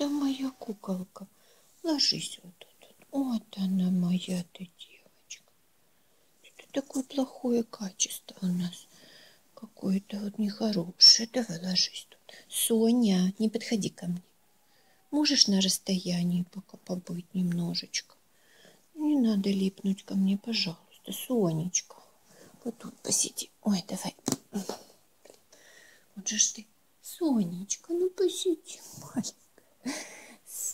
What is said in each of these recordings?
да моя куколка. Ложись вот тут. Вот она моя ты девочка. Это такое плохое качество у нас. Какое-то вот нехорошее. Давай ложись тут. Соня, не подходи ко мне. Можешь на расстоянии пока побыть немножечко? Не надо липнуть ко мне, пожалуйста, Сонечка. Вот тут посиди. Ой, давай. Вот же ж ты. Сонечка, ну посиди.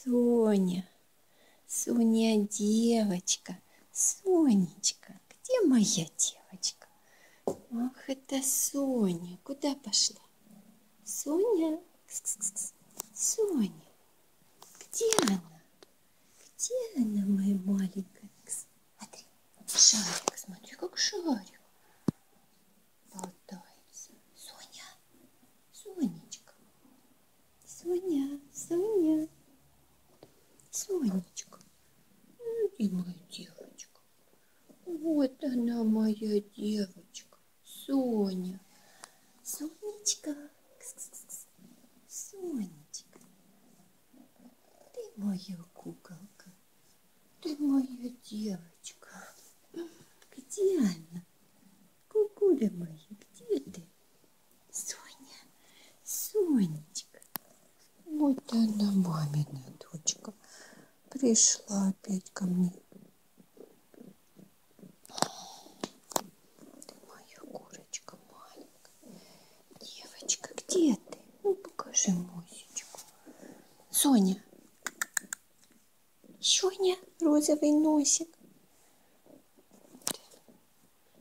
Соня. Соня, девочка. Сонечка, где моя девочка? Ах, это Соня. Куда пошла? Соня. Соня. Где она? Где она, моя маленькая? Смотри, шарик, смотри, как шарик болтается. Соня, Сонечка, Соня, Соня, Сонечка, ну где моя девочка? Вот она, моя девочка, Соня, Сонечка. Сонечка, ты моя куколка, ты моя девочка. Где она? Кукуля моя, где ты? Соня, Сонечка. Вот она, мамина. Пришла опять ко мне. Ты моя курочка маленькая. Девочка, где ты? Ну, покажи мосечку. Соня. Соня, розовый носик.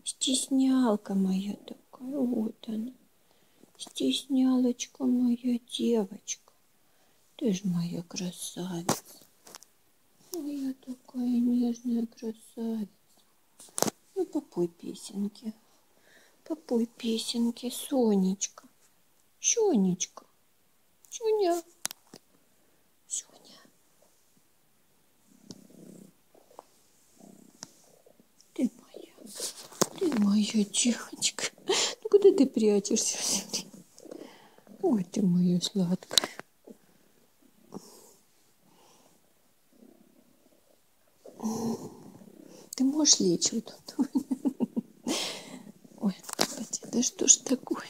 Стеснялка моя такая, вот она. Стеснялочка моя девочка. Ты ж моя красавица. Моя такая нежная красавица. Ну, попой песенки. Попой песенки, Сонечка. Сонечка. Соня. Соня. Ты моя. Ты моя девочка. Ну куда ты прячешься? Смотри. Ой, ты моя сладкая. Ты можешь лечь вот тут? Ой, господи, да что ж такое?